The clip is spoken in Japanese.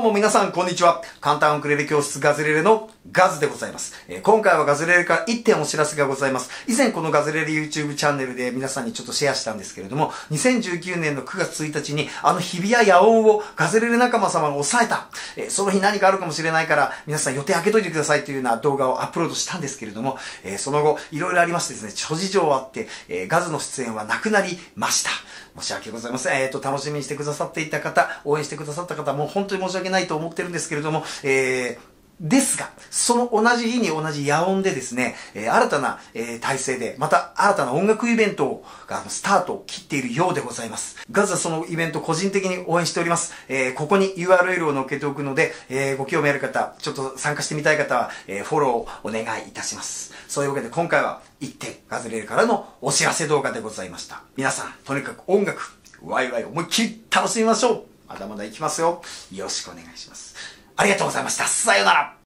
どうも皆さん、こんにちは。簡単ウクレレ教室ガズレレのガズでございます。えー今回はガズレレから1点お知らせがございます。以前このガズレレ YouTube チャンネルで皆さんにちょっとシェアしたんですけれども、2019年の9月1日にあの日比谷野音をガズレレ仲間様が抑えた。えーその日何かあるかもしれないから、皆さん予定開けといてくださいというような動画をアップロードしたんですけれども、えーその後、いろいろありましてですね、諸事情あって、えガズの出演はなくなりました。申し訳ございません。えっ、と、楽しみにしてくださっていた方、応援してくださった方、もう本当に申し訳ないないと思ってるんですけれども、えーですが、その同じ日に同じ野音でですね、えー新たな、えー体制で、また新たな音楽イベントがスタートを切っているようでございます。ガズはそのイベント個人的に応援しております。えーここに URL を載っけておくので、えご興味ある方、ちょっと参加してみたい方は、えフォローをお願いいたします。そういうわけで今回は1点ガズレールからのお知らせ動画でございました。皆さん、とにかく音楽、ワイワイ思いっきり楽しみましょうまだまだ行きますよ。よろしくお願いします。ありがとうございました。さようなら